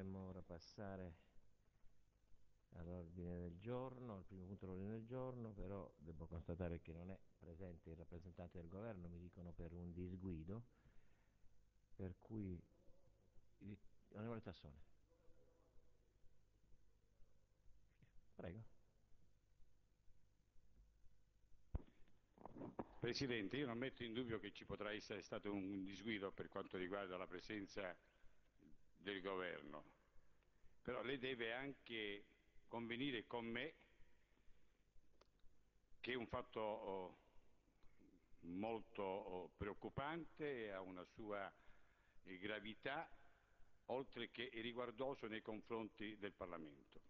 Potremmo ora passare all'ordine del giorno, al primo punto dell'ordine del giorno, però devo constatare che non è presente il rappresentante del governo, mi dicono per un disguido, per cui... Onorevole Tassone. Prego. Presidente, io non metto in dubbio che ci potrà essere stato un disguido per quanto riguarda la presenza del governo, però lei deve anche convenire con me che è un fatto oh, molto oh, preoccupante ha una sua gravità oltre che riguardoso nei confronti del Parlamento.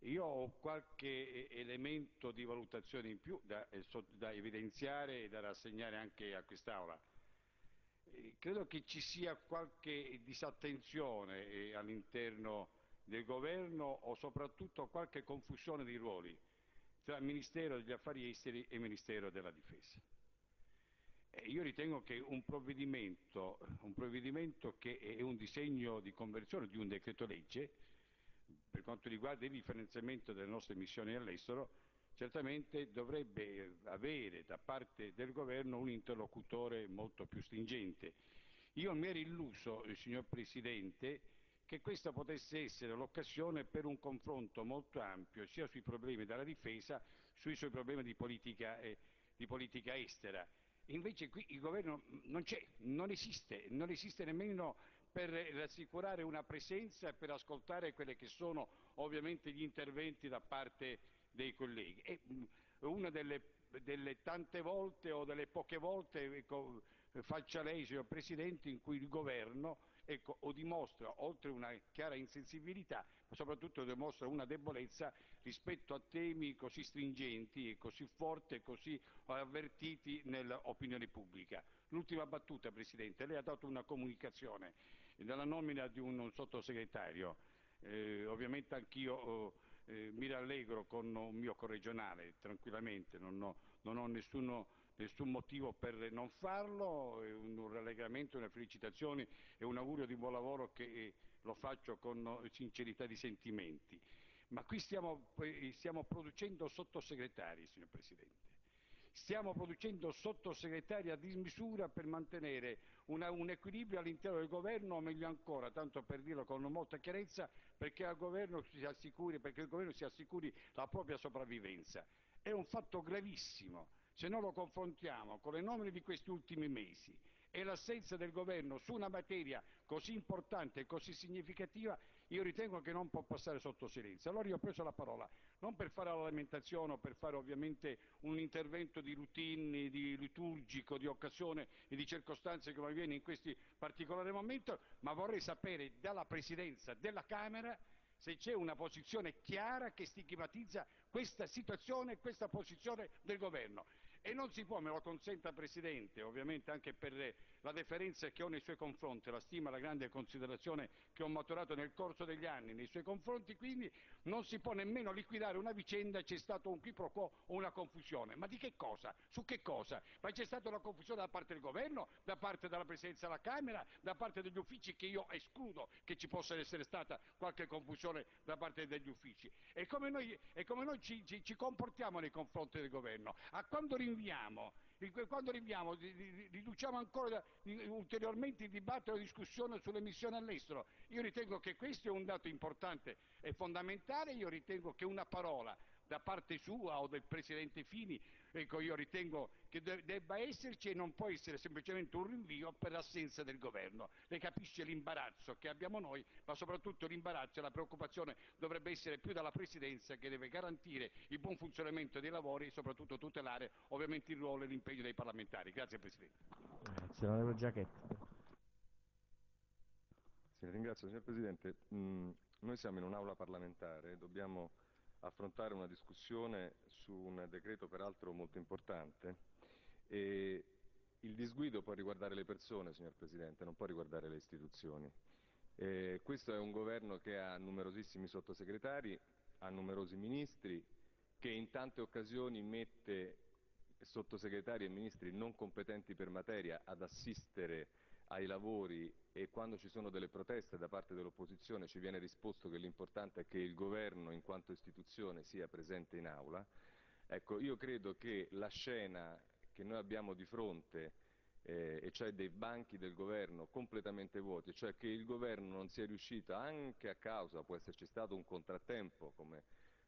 Io ho qualche eh, elemento di valutazione in più da, eh, da evidenziare e da rassegnare anche a quest'Aula. Credo che ci sia qualche disattenzione all'interno del governo o soprattutto qualche confusione di ruoli tra Ministero degli affari esteri e Ministero della difesa. Eh, io ritengo che un provvedimento, un provvedimento che è un disegno di conversione di un decreto legge per quanto riguarda il rifinanziamento delle nostre missioni all'estero certamente dovrebbe avere da parte del governo un interlocutore molto più stringente. Io mi ero illuso, eh, signor Presidente, che questa potesse essere l'occasione per un confronto molto ampio sia sui problemi della difesa sui suoi problemi di politica, eh, di politica estera. Invece qui il governo non c'è, non esiste, non esiste nemmeno per rassicurare una presenza e per ascoltare quelli che sono ovviamente gli interventi da parte dei colleghi. E una delle, tante volte o delle poche volte ecco, faccia lei, signor Presidente, in cui il Governo ecco, o dimostra, oltre una chiara insensibilità, ma soprattutto dimostra una debolezza rispetto a temi così stringenti così forti e così avvertiti nell'opinione pubblica. L'ultima battuta, Presidente, lei ha dato una comunicazione della nomina di un sottosegretario, eh, ovviamente anch'io oh, eh, mi rallegro con un mio corregionale, tranquillamente, non ho, non ho nessuno, nessun motivo per non farlo, un rallegramento, una felicitazione e un augurio di buon lavoro che eh, lo faccio con sincerità di sentimenti. Ma qui stiamo, eh, stiamo producendo sottosegretari, signor Presidente. Stiamo producendo sottosegretari a dismisura per mantenere un equilibrio all'interno del governo, o meglio ancora, tanto per dirlo con molta chiarezza, perché il governo si assicuri la propria sopravvivenza. È un fatto gravissimo se non lo confrontiamo con le nomine di questi ultimi mesi e l'assenza del governo su una materia così importante e così significativa, io ritengo che non può passare sotto silenzio. Allora io ho preso la parola non per fare la lamentazione o per fare ovviamente un intervento di routine, di liturgico, di occasione e di circostanze come avviene in questi particolari momenti, ma vorrei sapere dalla Presidenza della Camera se c'è una posizione chiara che stigmatizza questa situazione e questa posizione del governo. E non si può, me lo consenta Presidente, ovviamente anche per la deferenza che ho nei suoi confronti, la stima la grande considerazione che ho maturato nel corso degli anni nei suoi confronti, quindi non si può nemmeno liquidare una vicenda c'è stato un qui pro quo o una confusione. Ma di che cosa? Su che cosa? Ma c'è stata una confusione da parte del governo, da parte della Presidenza della Camera, da parte degli uffici che io escludo che ci possa essere stata qualche confusione da parte degli uffici. E come noi, e come noi ci, ci, ci, comportiamo nei confronti del governo? A quando rinviamo? Quando riduciamo ancora ulteriormente il dibattito e la discussione sulle missioni all'estero. Io ritengo che questo è un dato importante e fondamentale, io ritengo che una parola da parte sua o del Presidente Fini, ecco, io ritengo che debba esserci e non può essere semplicemente un rinvio per l'assenza del Governo. Lei capisce l'imbarazzo che abbiamo noi, ma soprattutto l'imbarazzo e la preoccupazione dovrebbe essere più dalla Presidenza che deve garantire il buon funzionamento dei lavori e soprattutto tutelare ovviamente il ruolo e l'impegno dei parlamentari. Grazie Presidente. Grazie. Sì, ringrazio signor Presidente. Mm, noi siamo in un'aula parlamentare, dobbiamo affrontare una discussione su un decreto peraltro molto importante e il disguido può riguardare le persone, signor Presidente, non può riguardare le istituzioni. E questo è un governo che ha numerosissimi sottosegretari, ha numerosi ministri, che in tante occasioni mette sottosegretari e ministri non competenti per materia ad assistere ai lavori e quando ci sono delle proteste da parte dell'opposizione ci viene risposto che l'importante è che il Governo in quanto istituzione sia presente in Aula. Ecco, io credo che la scena che noi abbiamo di fronte, eh, e cioè dei banchi del Governo completamente vuoti, cioè che il Governo non sia riuscito, anche a causa, può esserci stato un contrattempo, come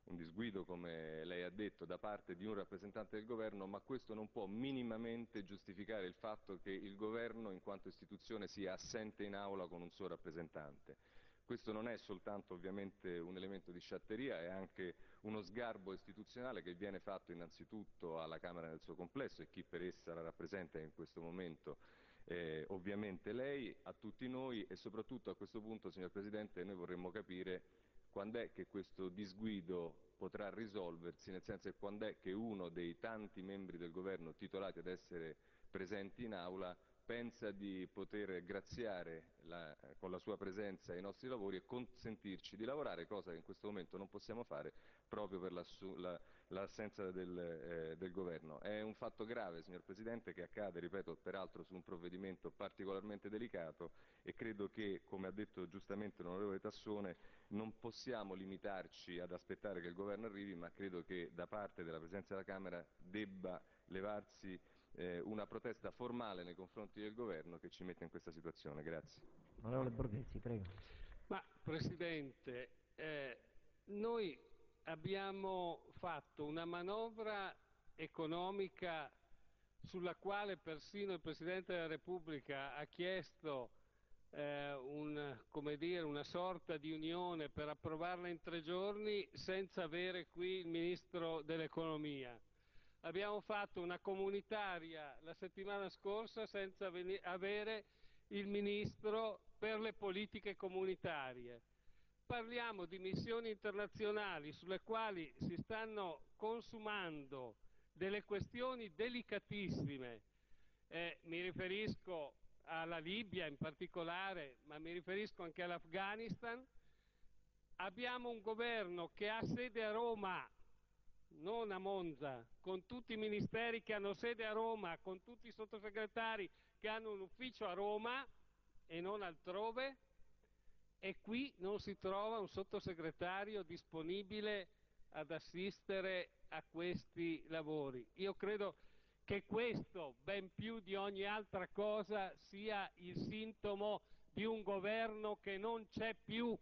un disguido, come lei ha detto, da parte di un rappresentante del Governo, ma questo non può minimamente giustificare il fatto che il Governo, in quanto istituzione, sia assente in aula con un suo rappresentante. Questo non è soltanto ovviamente un elemento di sciatteria, è anche uno sgarbo istituzionale che viene fatto innanzitutto alla Camera nel suo complesso e chi per essa la rappresenta in questo momento eh, ovviamente lei, a tutti noi e soprattutto a questo punto, signor Presidente, noi vorremmo capire quando è che questo disguido potrà risolversi, nel senso che quando è che uno dei tanti membri del governo titolati ad essere presenti in aula pensa di poter graziare la, con la sua presenza ai nostri lavori e consentirci di lavorare, cosa che in questo momento non possiamo fare proprio per l'assenza la, del, eh, del, governo. È un fatto grave, signor Presidente, che accade, ripeto, peraltro su un provvedimento particolarmente delicato e credo che, come ha detto giustamente l'onorevole Tassone, non possiamo limitarci ad aspettare che il governo arrivi, ma credo che da parte della Presidenza della Camera debba levarsi eh, una protesta formale nei confronti del governo che ci mette in questa situazione. Grazie. Onorevole Borghesi, prego. Ma Presidente, eh, noi abbiamo fatto una manovra economica sulla quale persino il Presidente della Repubblica ha chiesto eh, un, dire, una sorta di unione per approvarla in tre giorni senza avere qui il Ministro dell'Economia. Abbiamo fatto una comunitaria la settimana scorsa senza avere il Ministro per le politiche comunitarie parliamo di missioni internazionali sulle quali si stanno consumando delle questioni delicatissime, eh, mi riferisco alla Libia in particolare, ma mi riferisco anche all'Afghanistan, abbiamo un governo che ha sede a Roma, non a Monza, con tutti i ministeri che hanno sede a Roma, con tutti i sottosegretari che hanno un ufficio a Roma e non altrove, e qui non si trova un sottosegretario disponibile ad assistere a questi lavori. Io credo che questo, ben più di ogni altra cosa, sia il sintomo di un governo che non c'è più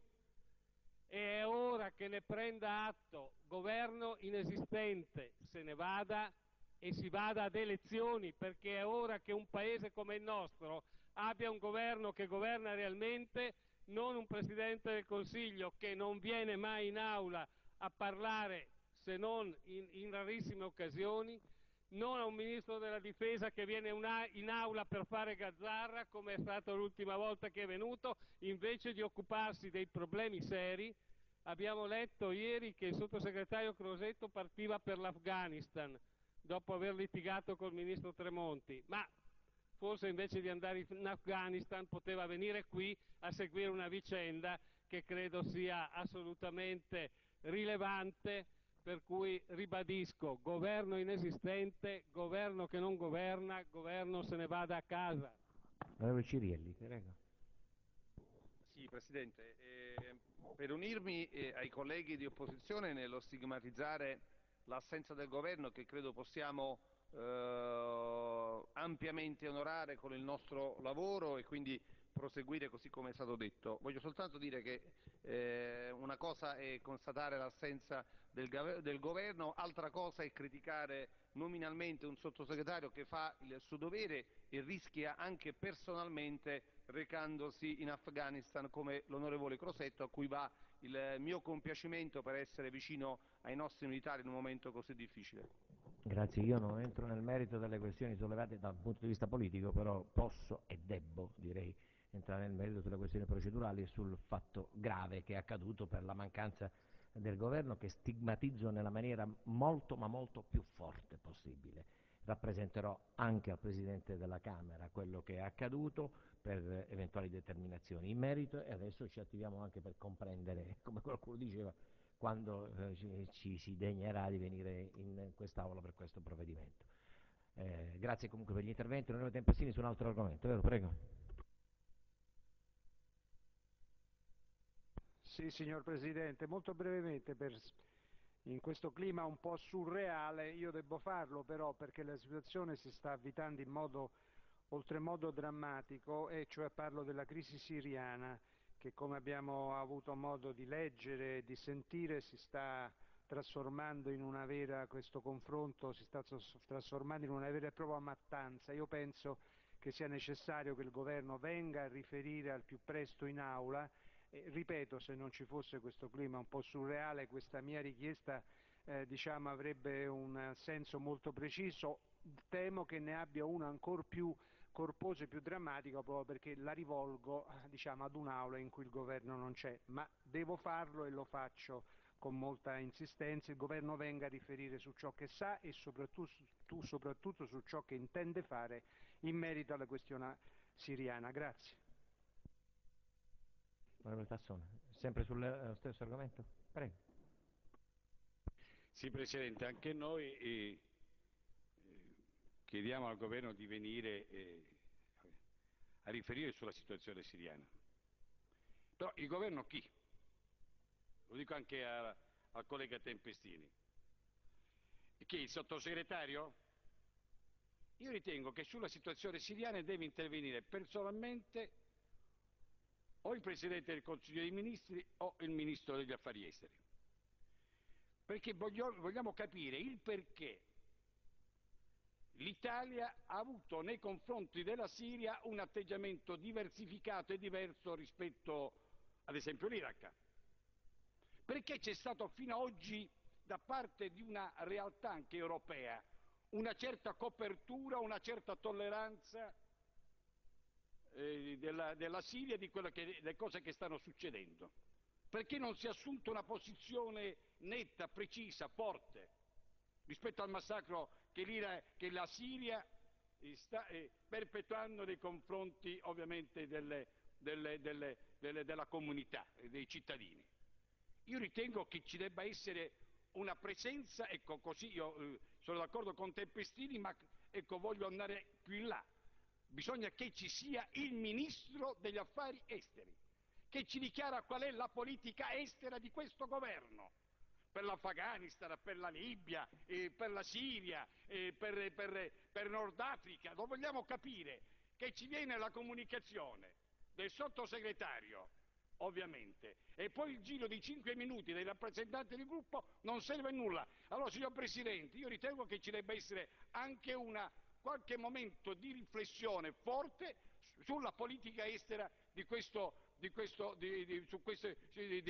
e è ora che ne prenda atto, governo inesistente, se ne vada e si vada ad elezioni perché è ora che un paese come il nostro abbia un governo che governa realmente non un Presidente del Consiglio che non viene mai in aula a parlare se non in, rarissime occasioni, non un Ministro della Difesa che viene in aula per fare gazzarra, come è stato l'ultima volta che è venuto, invece di occuparsi dei problemi seri. Abbiamo letto ieri che il sottosegretario Crosetto partiva per l'Afghanistan dopo aver litigato col Ministro Tremonti, forse invece di andare in Afghanistan poteva venire qui a seguire una vicenda che credo sia assolutamente rilevante, per cui ribadisco, governo inesistente, governo che non governa, governo se ne vada a casa. Onorevole Cirielli, prego. Sì, Presidente, eh, per unirmi eh, ai colleghi di opposizione nello stigmatizzare l'assenza del governo che credo possiamo ampiamente onorare con il nostro lavoro e quindi proseguire così come è stato detto. Voglio soltanto dire che eh, una cosa è constatare l'assenza del, governo, altra cosa è criticare nominalmente un sottosegretario che fa il suo dovere e rischia anche personalmente recandosi in Afghanistan come l'onorevole Crosetto a cui va il mio compiacimento per essere vicino ai nostri militari in un momento così difficile. Grazie, io non entro nel merito delle questioni sollevate dal punto di vista politico, però posso e debbo, direi, entrare nel merito sulle questioni procedurali e sul fatto grave che è accaduto per la mancanza del governo che stigmatizzo nella maniera molto ma molto più forte possibile. Rappresenterò anche al Presidente della Camera quello che è accaduto per eventuali determinazioni in merito e adesso ci attiviamo anche per comprendere, come qualcuno diceva, quando eh, ci si degnerà di venire in quest'Aula per questo provvedimento. Eh, grazie comunque per gli interventi. Onorevole Tempestini su un altro argomento, vero? Prego. Sì, signor Presidente, molto brevemente, per, in questo clima un po' surreale, io devo farlo però perché la situazione si sta avvitando in modo oltremodo drammatico, e cioè parlo della crisi siriana che come abbiamo avuto modo di leggere e di sentire si sta trasformando in una vera, questo confronto si sta trasformando in una vera e propria mattanza. Io penso che sia necessario che il Governo venga a riferire al più presto in aula e, ripeto, se non ci fosse questo clima un po' surreale, questa mia richiesta eh, diciamo, avrebbe un senso molto preciso. Temo che ne abbia uno ancora più corposo e più drammatico proprio perché la rivolgo diciamo, ad un'aula in cui il Governo non c'è, ma devo farlo e lo faccio con molta insistenza, il Governo venga a riferire su ciò che sa e soprattutto, soprattutto su ciò che intende fare in merito alla questione siriana. Grazie. Onorevole Tassone, sempre sullo stesso argomento? Prego. Sì, Presidente, anche noi eh, chiediamo al Governo di venire eh, a riferire sulla situazione siriana. Però il Governo chi? Lo dico anche a, al collega Tempestini. Chi? Il sottosegretario? Io ritengo che sulla situazione siriana deve intervenire personalmente o il Presidente del Consiglio dei Ministri o il Ministro degli Affari Esteri. Perché voglio, vogliamo capire il perché l'Italia ha avuto nei confronti della Siria un atteggiamento diversificato e diverso rispetto ad esempio l'Iraq. Perché c'è stato fino ad oggi da parte di una realtà anche europea una certa copertura, una certa tolleranza eh, della, della, Siria di che, delle cose che stanno succedendo? Perché non si è assunta una posizione netta, precisa, forte rispetto al massacro che, la Siria sta eh, perpetuando nei confronti della comunità, dei cittadini? Io ritengo che ci debba essere una presenza, ecco così io eh, sono d'accordo con Tempestini, ma ecco voglio andare più in là. Bisogna che ci sia il Ministro degli Affari Esteri, che ci dichiara qual è la politica estera di questo governo per l'Afghanistan, per la Libia, eh, per la Siria, eh, per, per Nord Africa. Lo vogliamo capire che ci viene la comunicazione del sottosegretario ovviamente, e poi il giro di cinque minuti dei rappresentanti del gruppo non serve a nulla. Allora, signor Presidente, io ritengo che ci debba essere anche una, qualche momento di riflessione forte sulla politica estera di questo, di questo, di, queste,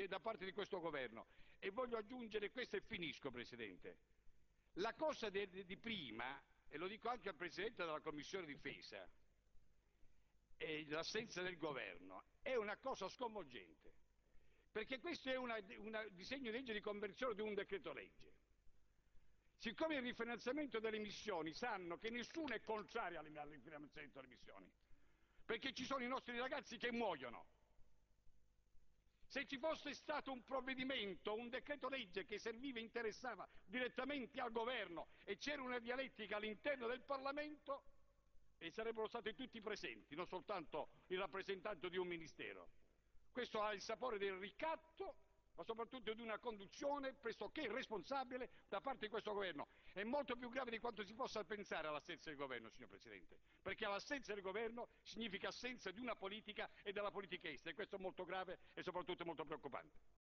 da parte di questo governo. E voglio aggiungere questo e finisco, Presidente. La cosa di prima, e lo dico anche al Presidente della Commissione Difesa, l'assenza del governo è una cosa sconvolgente, perché questo è un disegno di legge di conversione di un decreto legge. Siccome il rifinanziamento delle missioni sanno che nessuno è contrario al rifinanziamento delle missioni, perché ci sono i nostri ragazzi che muoiono. Se ci fosse stato un provvedimento, un decreto legge che serviva e interessava direttamente al governo e c'era una dialettica all'interno del Parlamento, sarebbero stati tutti presenti, non soltanto il rappresentante di un ministero. Questo ha il sapore del ricatto, ma soprattutto di una conduzione pressoché responsabile da parte di questo governo. È molto più grave di quanto si possa pensare all'assenza del governo, signor Presidente, perché l'assenza del governo significa assenza di una politica e della politica estera, e questo è molto grave e soprattutto molto preoccupante.